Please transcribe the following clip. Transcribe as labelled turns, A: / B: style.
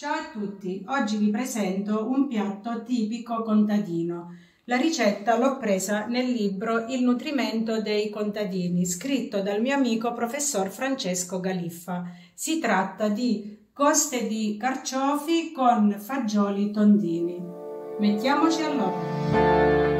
A: Ciao a tutti, oggi vi presento un piatto tipico contadino. La ricetta l'ho presa nel libro Il nutrimento dei contadini, scritto dal mio amico professor Francesco Galiffa. Si tratta di coste di carciofi con fagioli tondini. Mettiamoci all'opera.